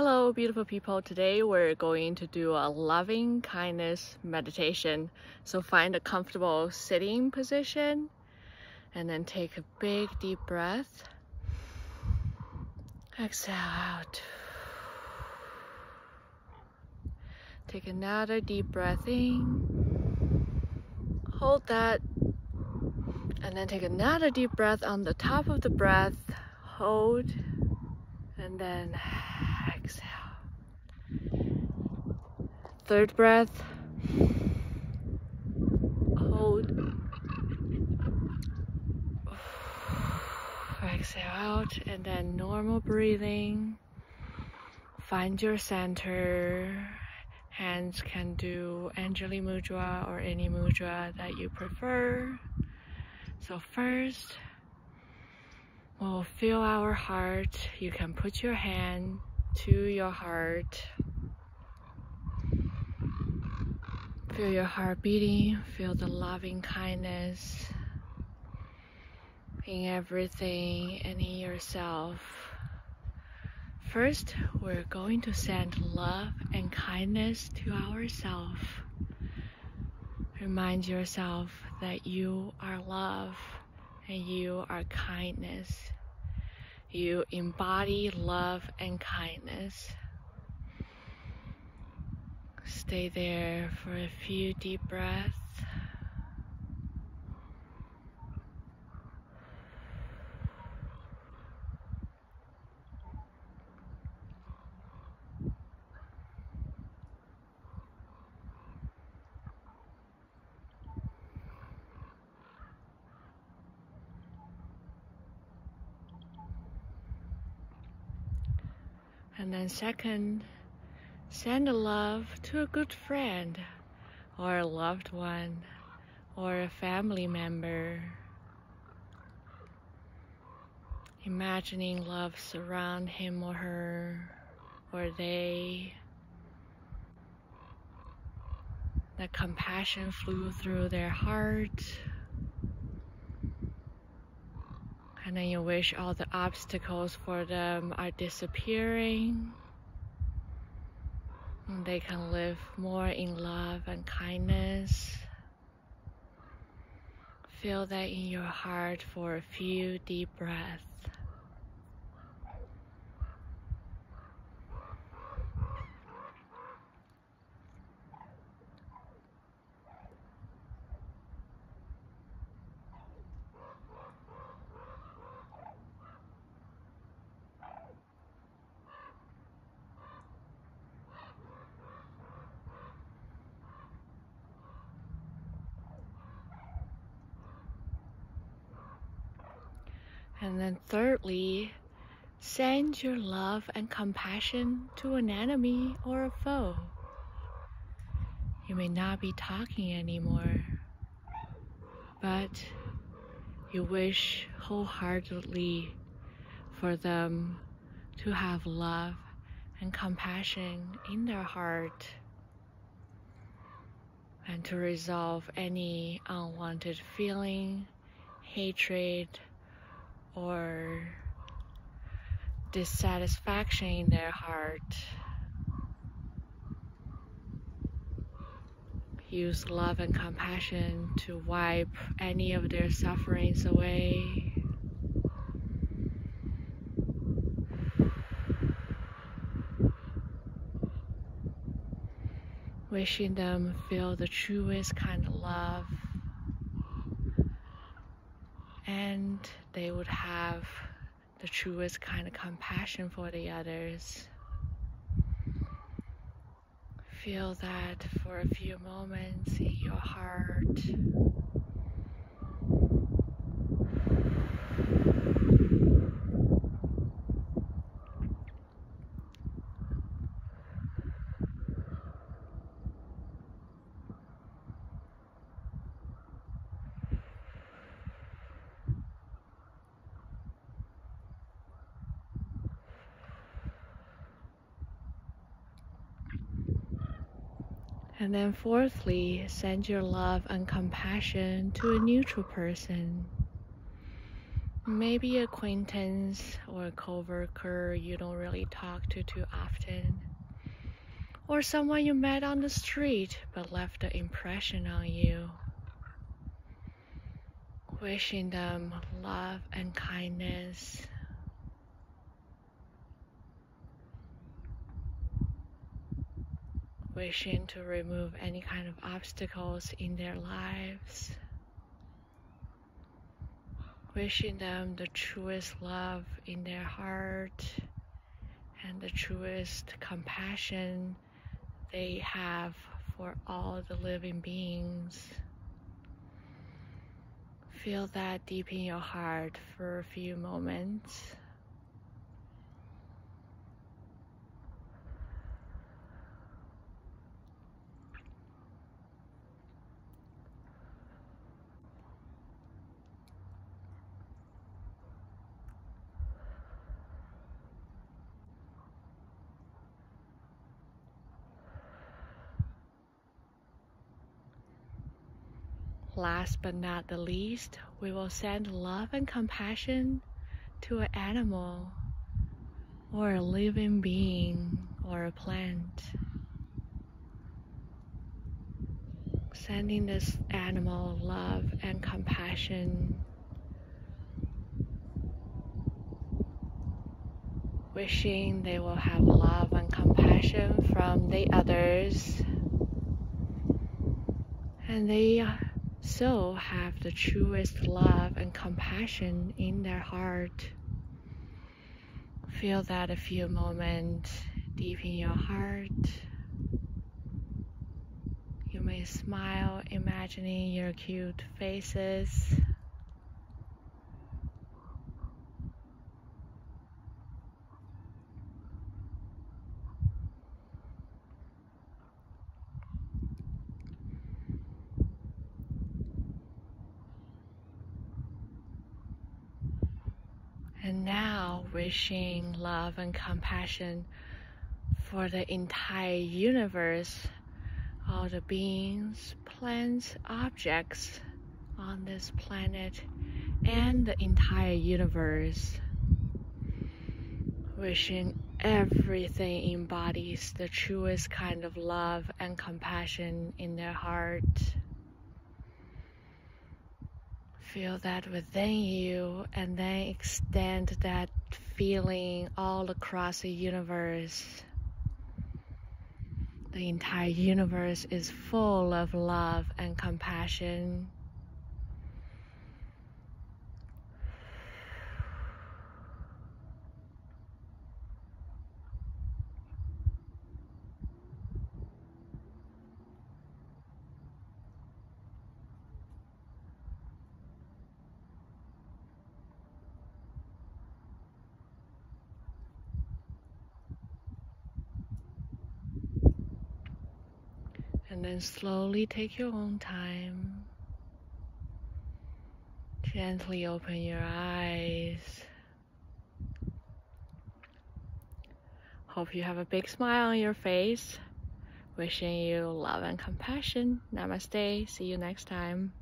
Hello, beautiful people. Today we're going to do a loving kindness meditation. So find a comfortable sitting position and then take a big deep breath. Exhale out. Take another deep breath in. Hold that. And then take another deep breath on the top of the breath. Hold. And then Third breath. Hold. Exhale out and then normal breathing. Find your center. Hands can do Anjali Mudra or any mudra that you prefer. So first, we'll feel our heart. You can put your hand to your heart. Feel your heart beating, feel the loving kindness in everything and in yourself. First, we're going to send love and kindness to ourselves. Remind yourself that you are love and you are kindness. You embody love and kindness. Stay there for a few deep breaths. And then second, Send a love to a good friend or a loved one or a family member. Imagining love surround him or her or they. That compassion flew through their heart. And then you wish all the obstacles for them are disappearing. They can live more in love and kindness. Feel that in your heart for a few deep breaths. And then thirdly, send your love and compassion to an enemy or a foe. You may not be talking anymore, but you wish wholeheartedly for them to have love and compassion in their heart and to resolve any unwanted feeling, hatred, or dissatisfaction in their heart. Use love and compassion to wipe any of their sufferings away. Wishing them feel the truest kind of love and they would have the truest kind of compassion for the others. Feel that for a few moments in your heart. And then, fourthly, send your love and compassion to a neutral person. maybe acquaintance or a coworker you don't really talk to too often, or someone you met on the street but left an impression on you. Wishing them love and kindness. Wishing to remove any kind of obstacles in their lives wishing them the truest love in their heart and the truest compassion they have for all the living beings. Feel that deep in your heart for a few moments. Last but not the least, we will send love and compassion to an animal or a living being or a plant. Sending this animal love and compassion. Wishing they will have love and compassion from the others. And they so have the truest love and compassion in their heart. Feel that a few moments deep in your heart. You may smile, imagining your cute faces. And now wishing love and compassion for the entire universe, all the beings, plants, objects on this planet, and the entire universe. Wishing everything embodies the truest kind of love and compassion in their heart. Feel that within you and then extend that feeling all across the universe. The entire universe is full of love and compassion. And then slowly take your own time. Gently open your eyes. Hope you have a big smile on your face. Wishing you love and compassion. Namaste. See you next time.